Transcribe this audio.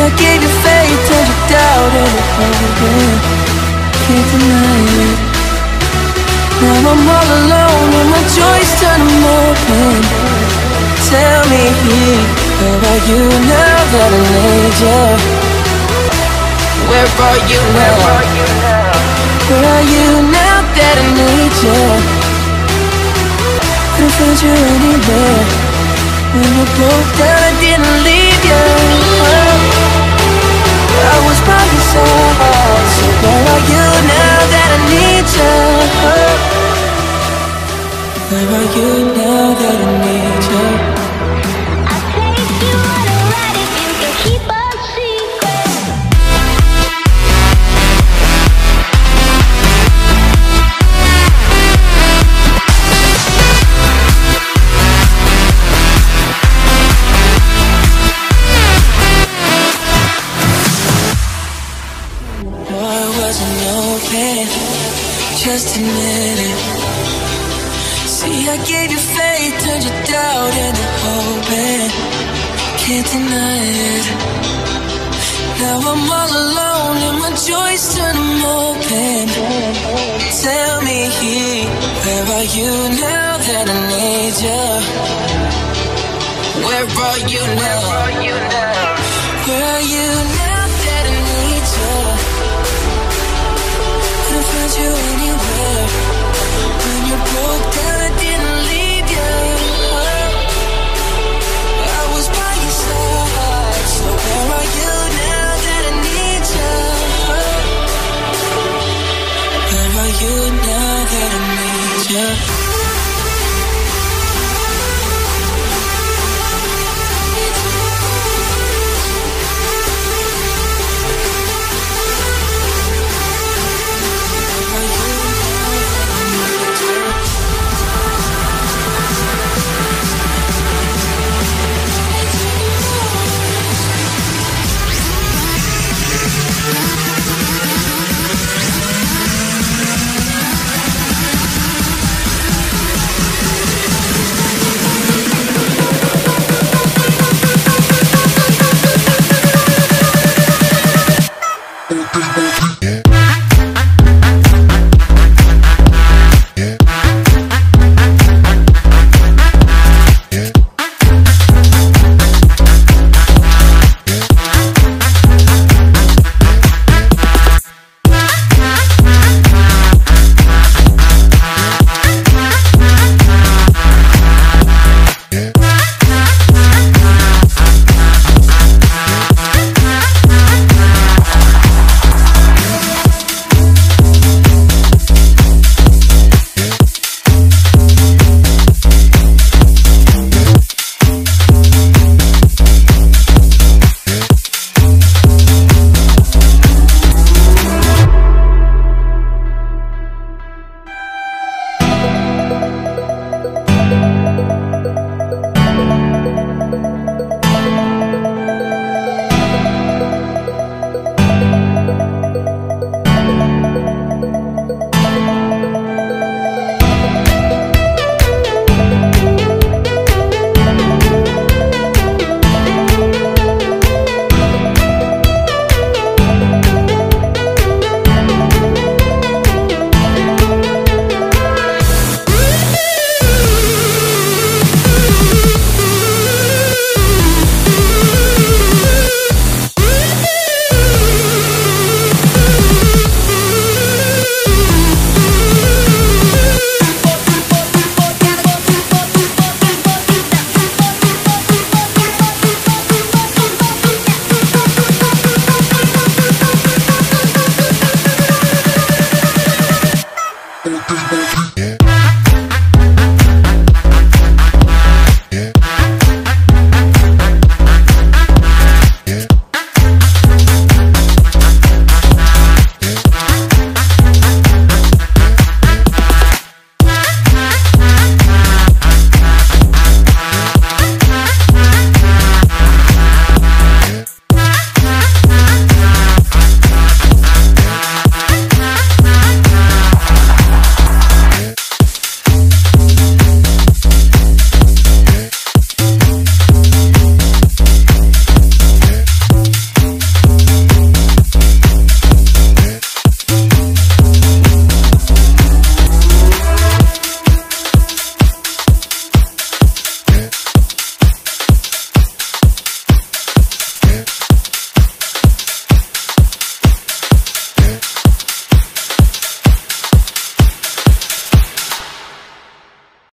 I gave you faith, turned you doubt into hope. Can't deny it. Now I'm all alone and my joys turn open. Tell me, where are you now that I need you? Where are you now? Where are you now that I need you? Couldn't find you anywhere. When you broke down, I didn't leave you. Just admit it. See, I gave you faith, turned your doubt into hope, and can't deny it. Now I'm all alone, and my joys turn them open. Tell me, where are you now that I need you? Where are you now? Where are you now that